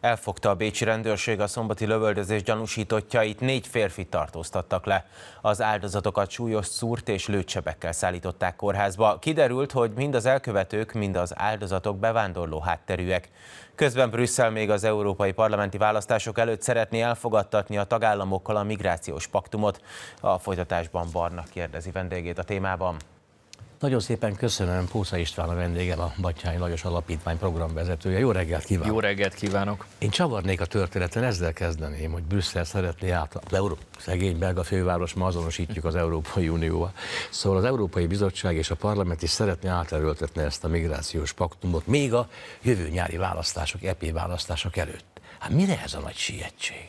Elfogta a bécsi rendőrség a szombati lövöldözés gyanúsítottjait, négy férfi tartóztattak le. Az áldozatokat súlyos szúrt és lőtsebekkel szállították kórházba. Kiderült, hogy mind az elkövetők, mind az áldozatok bevándorló hátterűek. Közben Brüsszel még az európai parlamenti választások előtt szeretné elfogadtatni a tagállamokkal a migrációs paktumot. A folytatásban Barna kérdezi vendégét a témában. Nagyon szépen köszönöm, Pósza István a vendégem, a Batyányi Lajos Alapítvány programvezetője. Jó reggelt kívánok! Jó reggelt kívánok! Én csavarnék a történeten, ezzel kezdeném, hogy Brüsszel szeretné át, az Euró, szegény belga főváros, ma azonosítjuk az Európai Unióval. Szóval az Európai Bizottság és a Parlament is szeretné áterőltetni ezt a migrációs paktumot, még a jövő nyári választások, EP választások előtt. Hát mire ez a nagy sietség?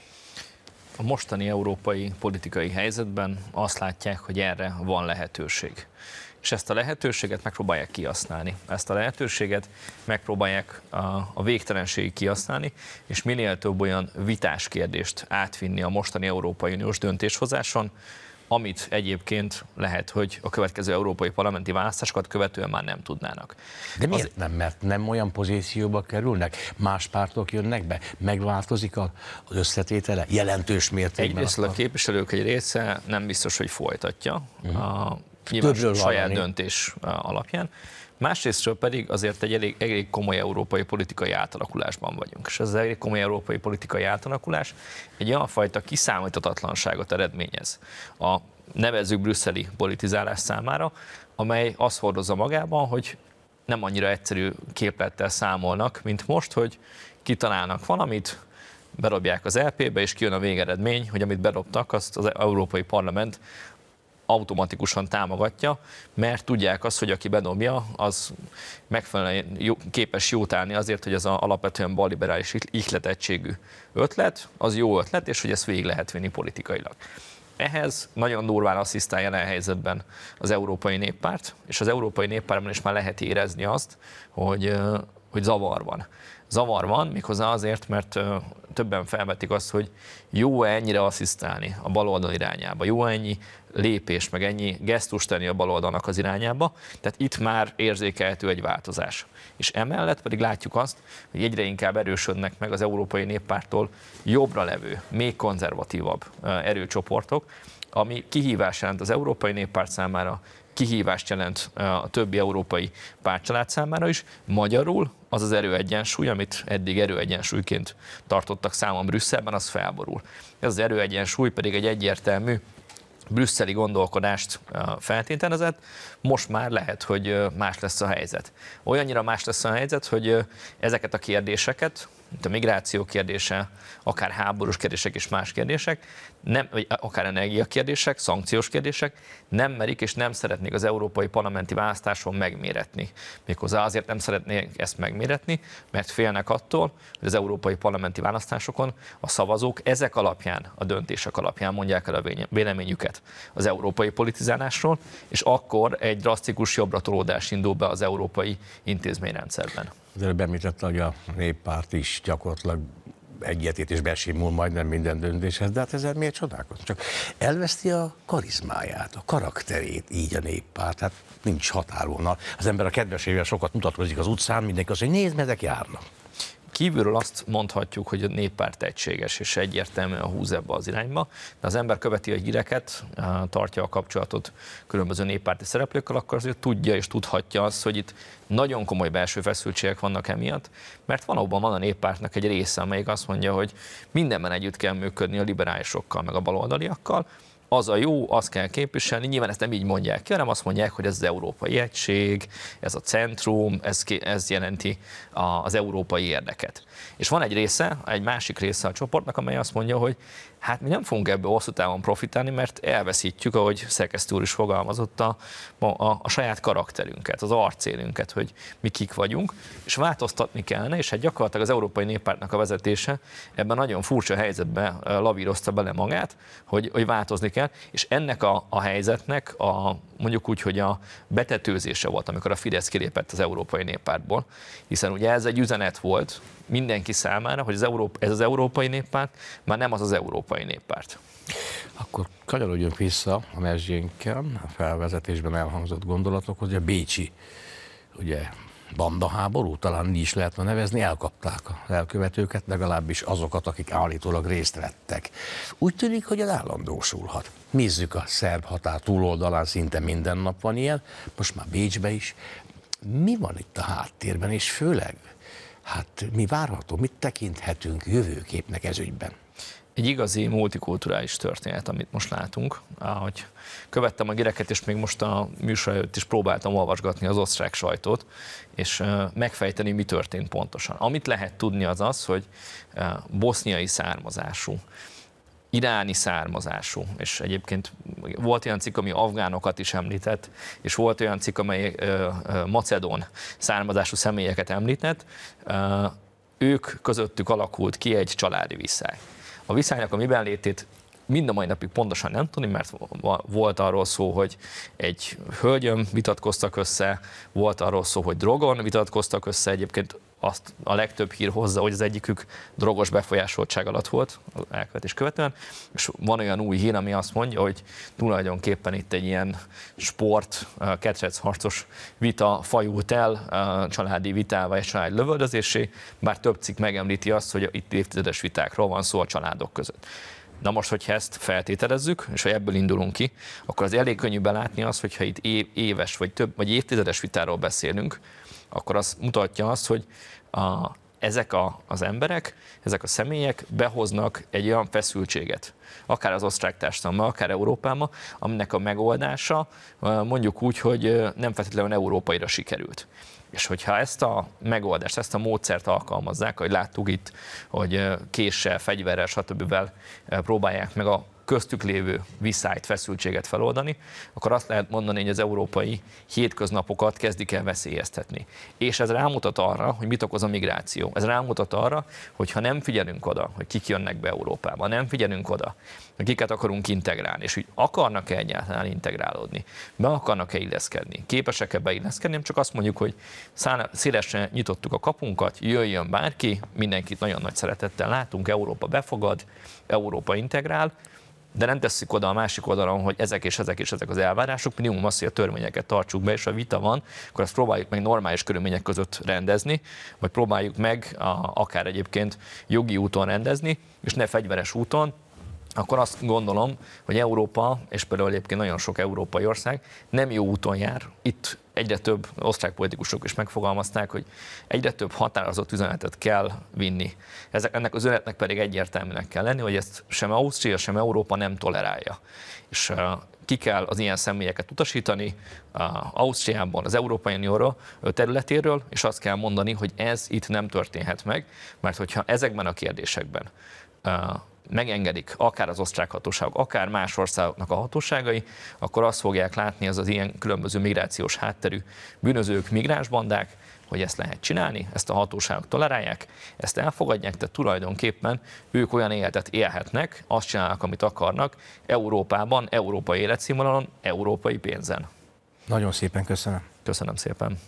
A mostani európai politikai helyzetben azt látják, hogy erre van lehetőség és ezt a lehetőséget megpróbálják kihasználni. Ezt a lehetőséget megpróbálják a, a végtelenségig kihasználni, és minél több olyan vitás kérdést átvinni a mostani Európai Uniós döntéshozáson, amit egyébként lehet, hogy a következő európai parlamenti választásokat követően már nem tudnának. De miért Az... nem? Mert nem olyan pozícióba kerülnek? Más pártok jönnek be? Megváltozik az összetétele jelentős mértékben? Egyrészt a képviselők egy része nem biztos, hogy folytatja. Uh-huh. A nyilván Többről saját döntés alapján. Másrésztről pedig azért egy elég, elég komoly európai politikai átalakulásban vagyunk. És ez az elég komoly európai politikai átalakulás egy olyan fajta kiszámíthatatlanságot eredményez a nevezzük brüsszeli politizálás számára, amely azt hordozza magában, hogy nem annyira egyszerű képlettel számolnak, mint most, hogy kitalálnak valamit, berobják az LP-be, és kijön a végeredmény, hogy amit berobtak, azt az Európai Parlament automatikusan támogatja, mert tudják azt, hogy aki bedobja, az megfelelően jó, képes jót állni azért, hogy ez az alapvetően balliberális ihletettségű ötlet, az jó ötlet, és hogy ezt végig lehet vinni politikailag. Ehhez nagyon durván asszisztál jelen helyzetben az Európai Néppárt, és az Európai Néppártban is már lehet érezni azt, hogy, hogy zavar van. Zavar van, méghozzá azért, mert többen felvetik azt, hogy jó-e ennyire asszisztálni a baloldal irányába, jó ennyi lépés, meg ennyi gesztus tenni a baloldalnak az irányába, tehát itt már érzékelhető egy változás. És emellett pedig látjuk azt, hogy egyre inkább erősödnek meg az Európai Néppártól jobbra levő, még konzervatívabb erőcsoportok, ami kihívás jelent az Európai Néppárt számára, kihívást jelent a többi európai pártcsalád számára is. Magyarul az az erőegyensúly, amit eddig erőegyensúlyként tartottak számon Brüsszelben, az felborul. Ez az erőegyensúly pedig egy egyértelmű brüsszeli gondolkodást feltételezett, most már lehet, hogy más lesz a helyzet. Olyannyira más lesz a helyzet, hogy ezeket a kérdéseket, mint a migráció kérdése, akár háborús kérdések és más kérdések, nem, vagy akár energiakérdések, szankciós kérdések, nem merik és nem szeretnék az európai parlamenti választáson megméretni. Méghozzá azért nem szeretnék ezt megméretni, mert félnek attól, hogy az európai parlamenti választásokon a szavazók ezek alapján, a döntések alapján mondják el a véleményüket az európai politizálásról, és akkor egy drasztikus jobbra tolódás indul be az európai intézményrendszerben. Az előbb említette, hogy a néppárt is gyakorlatilag egyetét és besimul majdnem minden döntéshez, de hát ezzel miért csodálkozni? Csak elveszti a karizmáját, a karakterét így a néppárt, hát nincs határvonal. Az ember a kedvesével sokat mutatkozik az utcán, mindenki azt mondja, nézd, ezek járnak kívülről azt mondhatjuk, hogy a néppárt egységes és egyértelműen húz ebbe az irányba, de az ember követi a híreket, tartja a kapcsolatot különböző néppárti szereplőkkel, akkor azért tudja és tudhatja azt, hogy itt nagyon komoly belső feszültségek vannak emiatt, mert van abban van a néppártnak egy része, amelyik azt mondja, hogy mindenben együtt kell működni a liberálisokkal, meg a baloldaliakkal, az a jó, azt kell képviselni. Nyilván ezt nem így mondják ki, hanem azt mondják, hogy ez az európai egység, ez a centrum, ez, ez jelenti az európai érdeket. És van egy része, egy másik része a csoportnak, amely azt mondja, hogy hát mi nem fogunk ebből hosszú távon profitálni, mert elveszítjük, ahogy Szerkesztő úr is fogalmazott, a, a, a saját karakterünket, az arcélünket, hogy mi kik vagyunk, és változtatni kellene, és hát gyakorlatilag az Európai Néppártnak a vezetése ebben nagyon furcsa helyzetbe lavírozta bele magát, hogy, hogy változni kell, és ennek a, a helyzetnek a, mondjuk úgy, hogy a betetőzése volt, amikor a Fidesz kilépett az Európai Néppártból, hiszen ugye ez egy üzenet volt mindenki számára, hogy az Európa, ez az Európai Néppárt már nem az az Európai Néppárt. Akkor kanyarodjunk vissza a mezsénkkel, a felvezetésben elhangzott gondolatokhoz, a Bécsi ugye, bandaháború, talán így is lehetne nevezni, elkapták a elkövetőket, legalábbis azokat, akik állítólag részt vettek. Úgy tűnik, hogy ez állandósulhat. Nézzük a szerb határ túloldalán, szinte minden nap van ilyen, most már Bécsbe is. Mi van itt a háttérben, és főleg, hát mi várható, mit tekinthetünk jövőképnek ez ügyben? Egy igazi multikulturális történet, amit most látunk. Ahogy követtem a gyereket, és még most a műsor előtt is próbáltam olvasgatni az osztrák sajtót, és megfejteni, mi történt pontosan. Amit lehet tudni az az, hogy boszniai származású, iráni származású, és egyébként volt olyan cikk, ami afgánokat is említett, és volt olyan cikk, amely macedón származású személyeket említett, ők közöttük alakult ki egy családi viszály. A viszálynak a miben létét mind a mai napig pontosan nem tudni, mert volt arról szó, hogy egy hölgyön vitatkoztak össze, volt arról szó, hogy drogon vitatkoztak össze, egyébként azt a legtöbb hír hozza, hogy az egyikük drogos befolyásoltság alatt volt az elkövetés követően, és van olyan új hír, ami azt mondja, hogy tulajdonképpen itt egy ilyen sport, harcos vita fajult el, családi vitával és család lövöldözésé, bár több cikk megemlíti azt, hogy itt évtizedes vitákról van szó a családok között. Na most, hogyha ezt feltételezzük, és ha ebből indulunk ki, akkor az elég könnyű belátni azt, hogyha itt éves vagy több, vagy évtizedes vitáról beszélünk, akkor az mutatja azt, hogy a, ezek a, az emberek, ezek a személyek behoznak egy olyan feszültséget, akár az osztrák társadalomban, akár Európában, aminek a megoldása mondjuk úgy, hogy nem feltétlenül európaira sikerült. És hogyha ezt a megoldást, ezt a módszert alkalmazzák, hogy láttuk itt, hogy késsel, fegyverrel, stb. próbálják meg a köztük lévő viszályt, feszültséget feloldani, akkor azt lehet mondani, hogy az európai hétköznapokat kezdik el veszélyeztetni. És ez rámutat arra, hogy mit okoz a migráció. Ez rámutat arra, hogy ha nem figyelünk oda, hogy kik jönnek be Európába, nem figyelünk oda, hogy kiket akarunk integrálni, és hogy akarnak-e egyáltalán integrálódni, be akarnak-e illeszkedni, képesek-e beilleszkedni, nem csak azt mondjuk, hogy szélesen nyitottuk a kapunkat, jöjjön bárki, mindenkit nagyon nagy szeretettel látunk, Európa befogad, Európa integrál, de nem tesszük oda a másik oldalon, hogy ezek és ezek és ezek az elvárások, minimum az, hogy a törvényeket tartsuk be, és ha vita van, akkor azt próbáljuk meg normális körülmények között rendezni, vagy próbáljuk meg a, akár egyébként jogi úton rendezni, és ne fegyveres úton, akkor azt gondolom, hogy Európa, és például egyébként nagyon sok európai ország nem jó úton jár. Itt egyre több osztrák politikusok is megfogalmazták, hogy egyre több határozott üzenetet kell vinni. Ezek, ennek az üzenetnek pedig egyértelműnek kell lenni, hogy ezt sem Ausztria, sem Európa nem tolerálja. És ki kell az ilyen személyeket utasítani Ausztriában, az Európai Unió területéről, és azt kell mondani, hogy ez itt nem történhet meg, mert hogyha ezekben a kérdésekben megengedik akár az osztrák hatóságok, akár más országoknak a hatóságai, akkor azt fogják látni az az ilyen különböző migrációs hátterű bűnözők, migránsbandák, hogy ezt lehet csinálni, ezt a hatóságok tolerálják, ezt elfogadják, tehát tulajdonképpen ők olyan életet élhetnek, azt csinálnak, amit akarnak, Európában, európai életszínvonalon, európai pénzen. Nagyon szépen köszönöm. Köszönöm szépen.